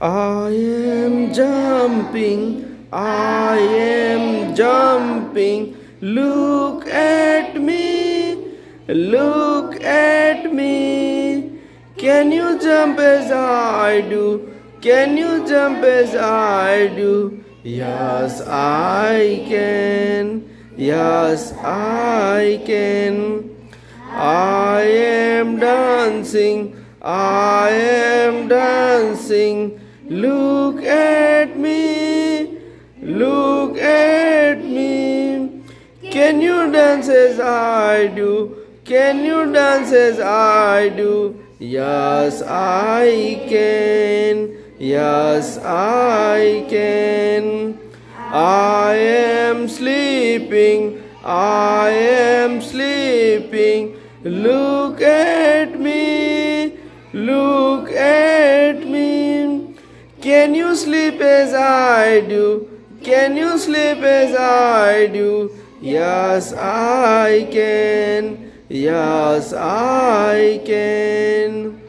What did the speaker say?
I am jumping, I am jumping. Look at me, look at me. Can you jump as I do? Can you jump as I do? Yes, I can. Yes, I can. I am dancing. I am dancing. Look at me. Look at me. Can you dance as I do? Can you dance as I do? Yes, I can. Yes, I can. I am sleeping. I am sleeping. Look at me. Look at me. Can you sleep as I do? Can you sleep as I do? Yes, I can. Yes, I can.